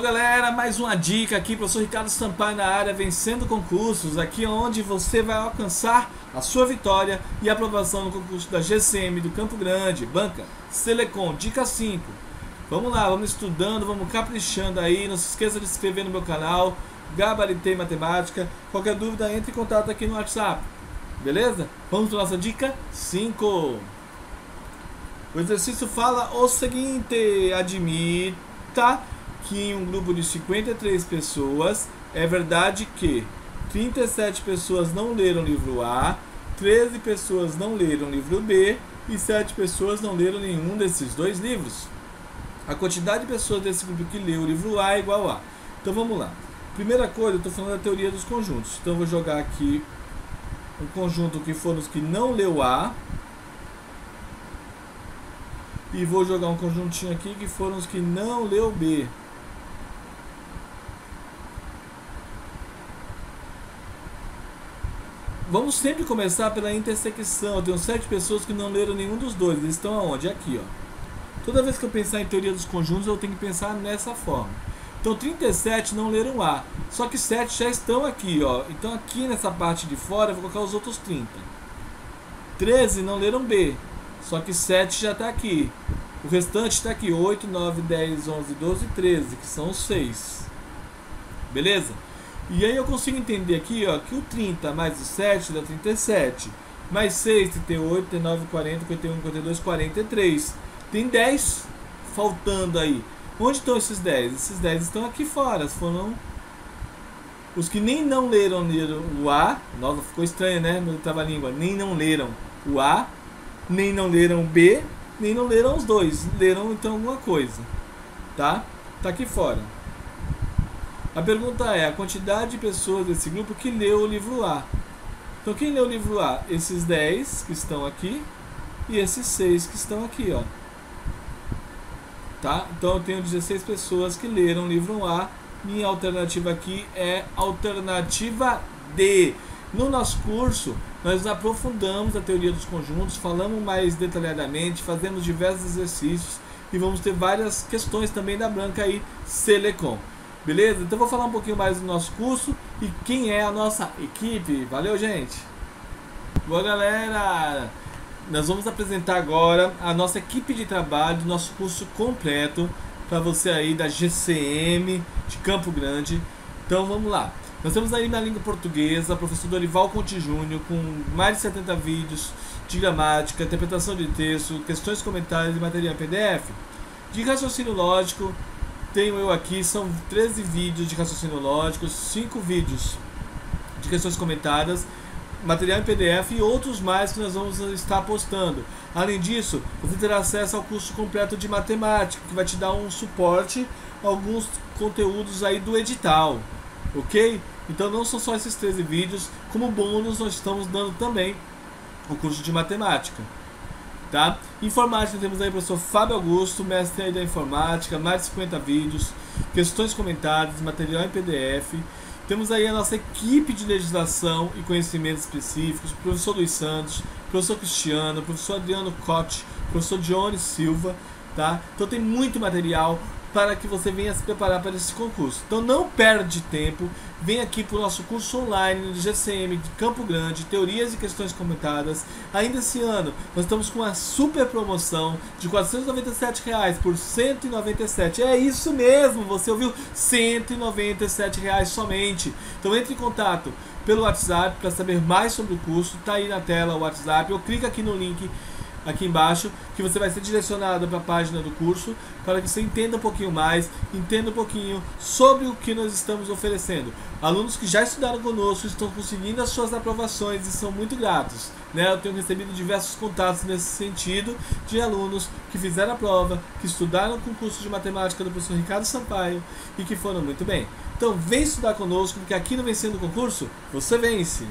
galera, mais uma dica aqui, professor Ricardo Sampaio na área, vencendo concursos, aqui onde você vai alcançar a sua vitória e aprovação no concurso da GCM do Campo Grande, banca Selecom, dica 5. Vamos lá, vamos estudando, vamos caprichando aí, não se esqueça de se inscrever no meu canal, Gabaritei Matemática, qualquer dúvida entre em contato aqui no WhatsApp, beleza? Vamos para nossa dica 5. O exercício fala o seguinte, admita que em um grupo de 53 pessoas é verdade que 37 pessoas não leram o livro A, 13 pessoas não leram o livro B e 7 pessoas não leram nenhum desses dois livros. A quantidade de pessoas desse grupo que leu o livro A é igual a. Então vamos lá. Primeira coisa, eu estou falando da teoria dos conjuntos. Então eu vou jogar aqui um conjunto que foram os que não leu A. E vou jogar um conjuntinho aqui que foram os que não leu B. Vamos sempre começar pela intersecção. Eu tenho sete pessoas que não leram nenhum dos dois. Eles estão aonde? Aqui, ó. Toda vez que eu pensar em teoria dos conjuntos, eu tenho que pensar nessa forma. Então 37 não leram A. Só que 7 já estão aqui, ó. Então aqui nessa parte de fora eu vou colocar os outros 30. 13 não leram B. Só que 7 já está aqui. O restante está aqui. 8, 9, 10, 11, 12 e 13, que são os 6. Beleza? E aí eu consigo entender aqui ó, que o 30 mais o 7 dá 37. Mais 6, 38, 39, 40, 51, 52, 43. Tem 10 faltando aí. Onde estão esses 10? Esses 10 estão aqui fora. Foram os que nem não leram, leram o A. Nossa, ficou estranho, né? No trava-língua. Nem não leram o A. Nem não leram o B. Nem não leram os dois. Leram então alguma coisa. Tá? Tá aqui fora. A pergunta é a quantidade de pessoas desse grupo que leu o livro A. Então quem leu o livro A? Esses 10 que estão aqui e esses 6 que estão aqui, ó. Tá? Então eu tenho 16 pessoas que leram o livro A. Minha alternativa aqui é alternativa D. No nosso curso, nós aprofundamos a teoria dos conjuntos, falamos mais detalhadamente, fazemos diversos exercícios e vamos ter várias questões também da branca aí, Selecom. Beleza? Então vou falar um pouquinho mais do nosso curso e quem é a nossa equipe. Valeu, gente! Boa, galera! Nós vamos apresentar agora a nossa equipe de trabalho do nosso curso completo para você aí da GCM de Campo Grande. Então vamos lá. Nós temos aí na língua portuguesa, professor Dorival Conte Júnior, com mais de 70 vídeos de gramática, interpretação de texto, questões, comentários e material PDF. De raciocínio lógico, tenho eu aqui, são 13 vídeos de raciocínio lógico, 5 vídeos de questões comentadas, material em PDF e outros mais que nós vamos estar postando. Além disso, você terá acesso ao curso completo de matemática, que vai te dar um suporte a alguns conteúdos aí do edital, ok? Então não são só esses 13 vídeos, como bônus nós estamos dando também o curso de matemática. Tá? Informática temos aí o professor Fábio Augusto, mestre da informática, mais de 50 vídeos, questões comentadas, material em PDF. Temos aí a nossa equipe de legislação e conhecimentos específicos, professor Luiz Santos, professor Cristiano, professor Adriano Cote, professor Johnny Silva, tá? Então tem muito material para que você venha se preparar para esse concurso. Então não perde tempo, vem aqui para o nosso curso online de GCM de Campo Grande, Teorias e Questões Comentadas. Ainda esse ano nós estamos com uma super promoção de 497 reais por 197. É isso mesmo, você ouviu? 197 reais somente. Então entre em contato pelo WhatsApp para saber mais sobre o curso. Tá aí na tela o WhatsApp ou clica aqui no link aqui embaixo, que você vai ser direcionado para a página do curso, para que você entenda um pouquinho mais, entenda um pouquinho sobre o que nós estamos oferecendo. Alunos que já estudaram conosco estão conseguindo as suas aprovações e são muito gratos. Né? Eu tenho recebido diversos contatos nesse sentido de alunos que fizeram a prova, que estudaram o curso de matemática do professor Ricardo Sampaio e que foram muito bem. Então vem estudar conosco, porque aqui no Vencendo o Concurso, você vence!